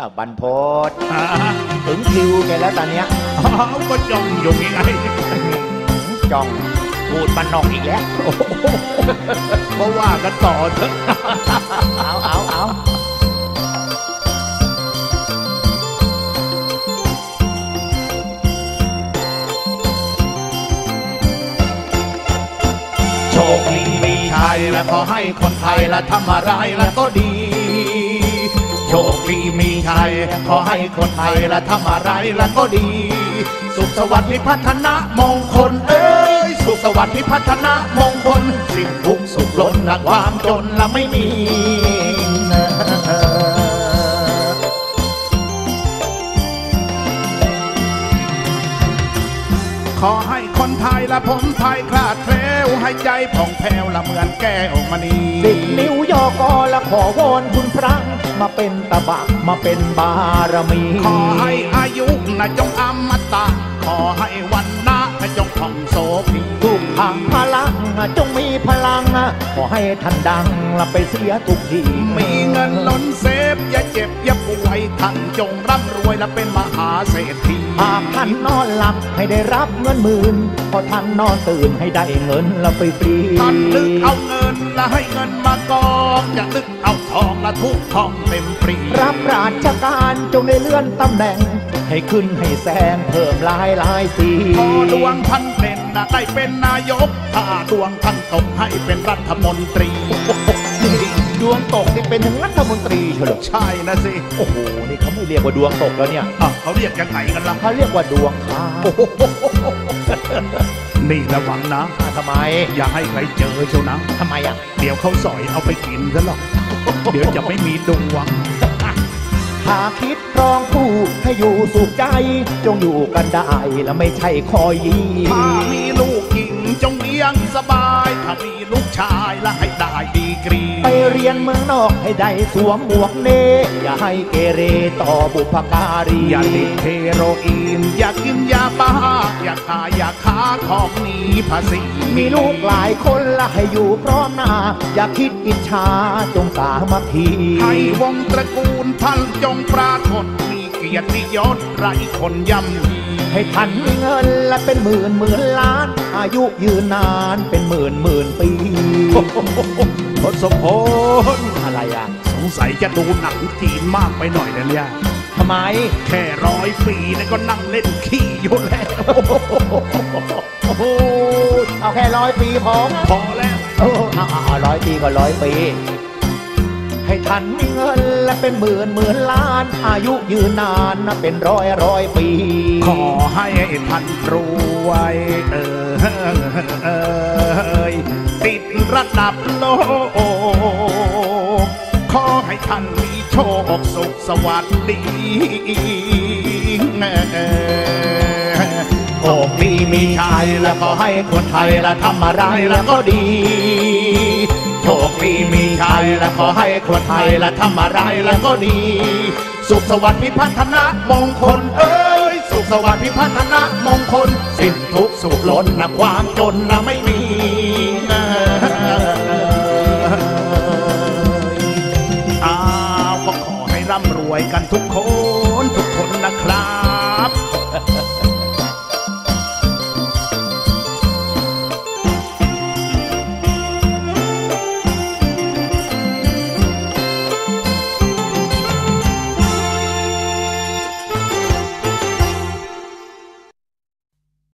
อะบันโพธถึงคิวแกแล้วตอนเนี้ยอ้าวก็จ้องอยู่ยังไงจ้องพูดมันนอกอีกแล้วก็ว่ากันต่อเถอะเอาเอาเอาโชคดีมีชัยและขอให้คนไทยและทำอะไรแล้วก็ดี โชคดีมีชัย ขอให้คนไทยและทำอะไรและก็ดี สุขสวัสดิ์พิพัฒนามงคลเอ้ย สุขสวัสดิ์พิพัฒนามงคล สิ่งทุกสุขล้นและความจนละไม่มี อให้คนไทยและผมไทยคลาดเคลวให้ใจผ่องแผ้วละเหมือนแก้วมณีสิบนิ้วยอกอและขอวอนคุณพระมาเป็นตะบะมาเป็นบารมี ขอให้อายุนะจงอมตะ ขอให้วันนะนะ จงผ่องโสภีทุกทางพลังจงมีพลัง ขอให้ท่านดังละไปเสียทุกทีมีเงินล้นเซฟอย่าเจ็บอย่าป่วยท่านจงร่ำรวยและเป็นมหาเศรษฐีหากท่านนอนหลับให้ได้รับเงินหมื่นพอท่านนอนตื่นให้ได้เงินละฟรีๆท่านนึกเอาเงินและให้เงินมากองอย่านึกเอาทองและทุกทองเต็มปรีรับราชการจงได้เลื่อนตำแหน่ง ให้ขึ้นให้แซงเพิ่มหลายหลายสีพอดวงท่านเป็นนะได้เป็นนายก ถ้าดวงท่านตกให้เป็นรัฐมนตรีดวงตกนี่เป็นถึงรัฐมนตรีเฉลิมใช่นะสิ โอ้โห นี่เขาไม่เรียกว่าดวงตกแล้วเนี่ยอะเขาเรียกยังไงกันล่ะเขาเรียกว่าดวงค้างนี่ระวังนะอะทำไม อย่าให้ใครเจอเชียวนะทำไมอะ เดี๋ยวเขาสอยเอาไปกินซะหรอก เดี๋ยวจะไม่มีดวง หากคิดครองคู่ให้อยู่สุขใจ จงอยู่กันได้แล้วไม่ใช่คอยยีถ้ามีลูกหญิงจงเลี้ยงสบาย ถ้ามีลูกชายและให้ได้ดีกรี ไปเรียนเมืองนอกให้ได้สวมหมวกเน อย่าให้เกเรต่อบุพการี อย่าติดเฮโรอีนอย่ากินยาบ้า อย่าขายอย่าค้าของหนีภาษี มีลูกหลายคนละให้อยู่พร้อมหน้า อย่าคิดอิจฉาจงสามัคคีให้วงตระกูลท่านจงปรากฏมีเกียรติยศไรคนย่ำยีให้ท่านมีเงินและเป็นหมื่นหมื่นล้าน อายุยืนนานเป็นหมื่นหมื่นปีทศพลอะไรอะ สงสัยจะดูหนังจีนมากไปหน่อยนะเนี่ยทำ ไม แค่ร้อยปีเนี่ยก็นั่งเล่นขี้อยู่แล้ว โอ้โหเอาแค่ร้อยปีพอนะพอแล้วเออเอาเอาเอาร้อยปีก็ร้อยปี ให้ท่านมีเงินและเป็นหมื่นหมื่นล้าน อายุยืนนานนะเป็นร้อยร้อยปี ขอให้ท่านรวยเออติดระดับโลก ขอให้ท่านมีโชคสุขสวัสดีโชคดีมีชัยและขอให้คนไทยและทำอะไรแล้วก็ดีโชคดีมีชัยและขอให้คนไทยและทำอะไรแล้วก็ดี สุขสวัสดิ์พิพัฒนามงคลเอ้ย สุขสวัสดิ์พิพัฒนามงคล สิ้นทุกสุขล้นนะความจนนะไม่มี วยกันทุกคน